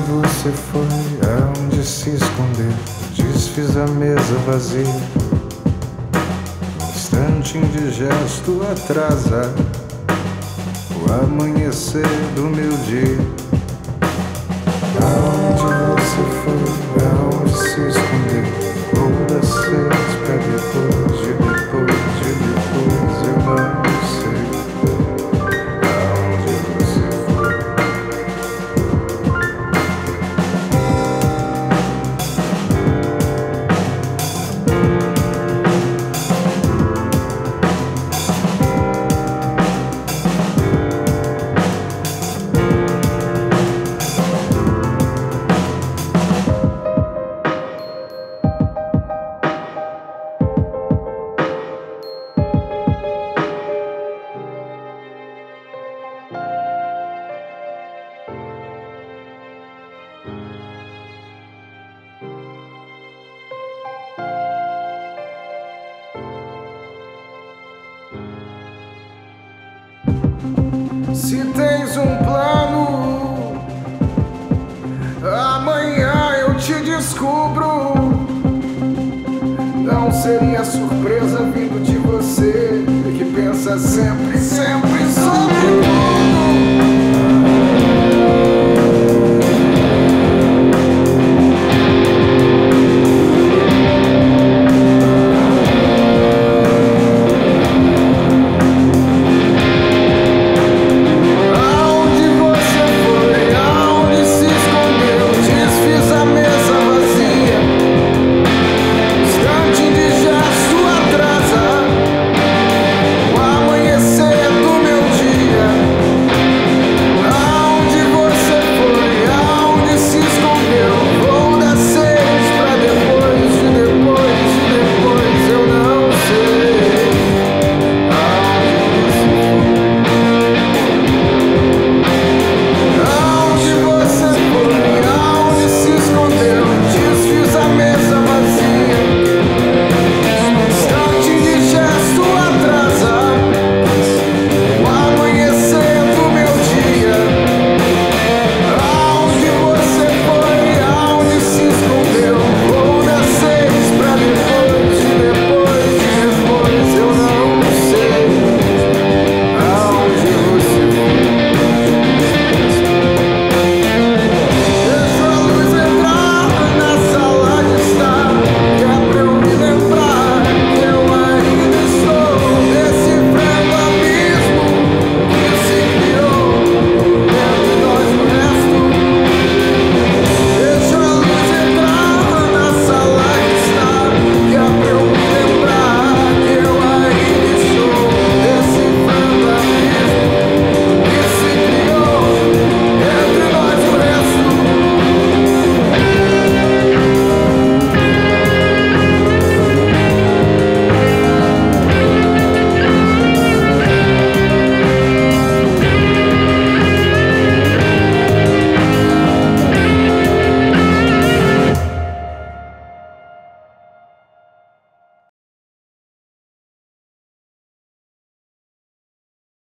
você foi? Aonde se esconder? Desfiz a mesa vazia. Instante indigesto atrasa o amanhecer do meu dia. Se tens um plano, amanhã eu te descubro. Não seria surpresa vindo de você que pensa sempre